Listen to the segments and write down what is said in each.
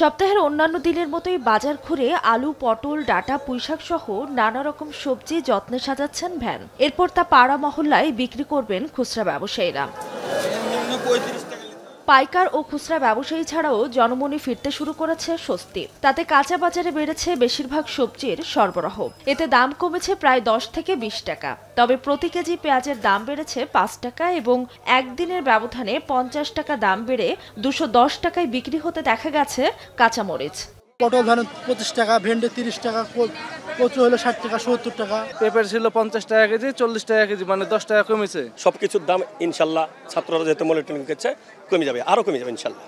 সপ্তাহের অন্যান্য দিনের মতোই বাজার ঘুরে আলু, পটল, ডাটা, পুঁইশাক সহ নানা রকম সবজি যত্নে সাজাচ্ছেন ভ্যান। এরপর তা পাড়া মহল্লায় বিক্রি করবেন খুচরা ব্যবসায়ীরা। পাইকার ও খুচরা ব্যবসায়ী ছাড়াও জনমনে ফিরতে শুরু করেছে স্বস্তি। তাতে কাঁচা বাজারে বেড়েছে বেশিরভাগ সবজির সরবরাহ। এতে দাম কমেছে প্রায় দশ থেকে বিশ টাকা। তবে প্রতি কেজি পেঁয়াজের দাম বেড়েছে পাঁচ টাকা এবং একদিনের ব্যবধানে পঞ্চাশ টাকা দাম বেড়ে দুশো দশ টাকায় বিক্রি হতে দেখা গেছে কাঁচামরিচ। পটল ধান পঁচিশ টাকা ভেন্ডি তিরিশ টাকা কচু হলো ষাট টাকা সত্তর টাকা। পেঁপের ছিল পঞ্চাশ টাকা কেজি চল্লিশ টাকা কেজি মানে দশ টাকা কমেছে। সবকিছুর দাম ইনশাল্লাহ ছাত্ররা যেহেতু মনিটরিং করছে কমে যাবে আরও কমে যাবে ইনশাল্লাহ।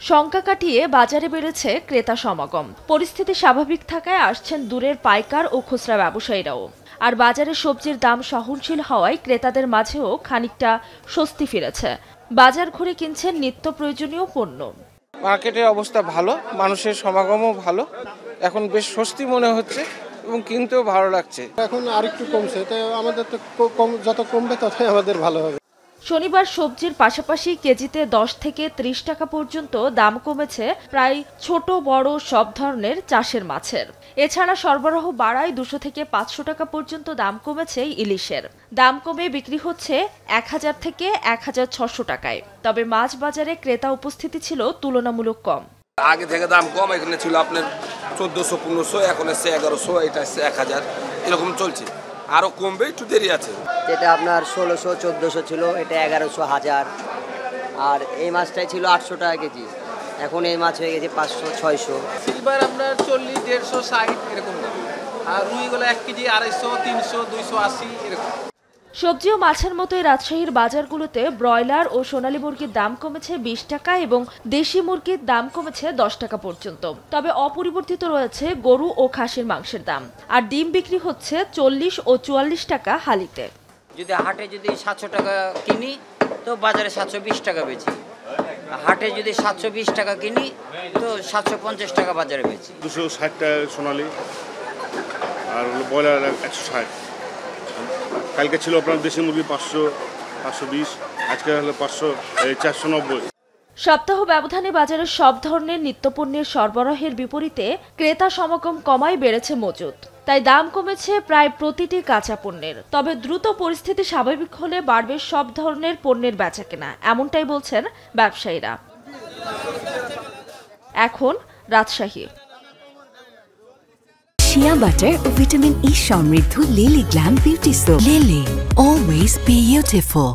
শঙ্কা কাটিয়ে বাজারে বেড়েছে ক্রেতা সমাগম। পরিস্থিতি স্বাভাবিক থাকায় আসছেন দূরের পাইকার ও খুচরা ব্যবসায়ীরাও। আর বাজারে সবজির দাম সহনশীল হওয়ায় ক্রেতাদের মাঝেও খানিকটা স্বস্তি ফিরেছে। বাজার ঘুরে কিনছেন নিত্য প্রয়োজনীয় পণ্য। মার্কেটের অবস্থা ভালো মানুষের সমাগমও ভালো। এখন বেশ স্বস্তি মনে হচ্ছে এবং কিনতেও ভালো লাগছে। এখন আরেকটু কমছে তাই আমাদের তো কম যত কমবে ততই আমাদের ভালো হবে। শনিবার সবজির পাশাপাশি কেজিতে দশ থেকে ত্রিশ টাকা পর্যন্ত দাম কমেছে প্রায় ছোট বড় সব ধরনের চাষের মাছের। এছাড়া সরবরাহ বাড়ায় দুশো থেকে পাঁচশো টাকা পর্যন্ত দাম কমেছে ইলিশের। দাম কমে বিক্রি হচ্ছে এক হাজার থেকে এক হাজার ছশো টাকায়। তবে মাছ বাজারে ক্রেতা উপস্থিতি ছিল তুলনামূলক কম। আগে থেকে দাম কম এখানে ছিল আপনার চোদ্দোশো পনেরোশো এখন এসছে এগারোশো এটা এসছে এক হাজার। এরকম চলছে। আরও কমবে একটু দেরি আছে। যেটা আপনার ষোলোশো চোদ্দোশো ছিল এটা এগারোশো হাজার। আর এই মাছটাই ছিল আটশো টাকা কেজি। এখন এই মাছ হয়ে গেছে পাঁচশো ছয়শো। সিলভার আপনার চল্লিশ দেড়শো ষাট এরকম আর রুইগুলো এক কেজি আড়াইশো তিনশো দুইশো আশি এরকম। সবজি ও মাছের মতোই রাজশাহীর বাজারগুলোতে ব্রয়লার ও সোনালী মুরগির দাম কমেছে বিশ টাকা এবং দেশি মুরগির দাম কমেছে দশ টাকা পর্যন্ত। তবে অপরিবর্তিত রয়েছে গরু ও খাসির মাংসের দাম। আর ডিম বিক্রি হচ্ছে চল্লিশ ও চুয়াল্লিশ টাকা হালিতে। যদি হাটে যদি সাতশো টাকা কিনি তো বাজারে সাতশো বিশ টাকা বেচি। হাটে যদি সাতশো বিশ টাকা কিনি তো সাতশো পঞ্চাশ টাকা বাজারে বেচি। দুশো ষাট টাকা সোনালি আর হলো ব্রয়লার একশো ষাট। কালকে ছিল আপনার দেশি মুরগি পাঁচশো পাঁচশো বিশ আজকে হলো পাঁচশো চারশো নব্বই। সপ্তাহ ব্যবধানে বাজারে সব ধরনের নিত্যপণ্যের সরবরাহের বিপরীতে ক্রেতা সমাগম কমাই বেড়েছে মজুত। তাই দাম কমেছে প্রায় প্রতিটি কাঁচা পণ্যের। তবে দ্রুত পরিস্থিতি স্বাভাবিক হলে বাড়বে সব ধরনের পণ্যের বেচাকেনা, এমনটাই বলছেন ব্যবসায়ীরা। এখন রাজশাহী। শিয়া বাটার ও ভিটামিন ই সমৃদ্ধ Lily glam beauty soap Lily always beautiful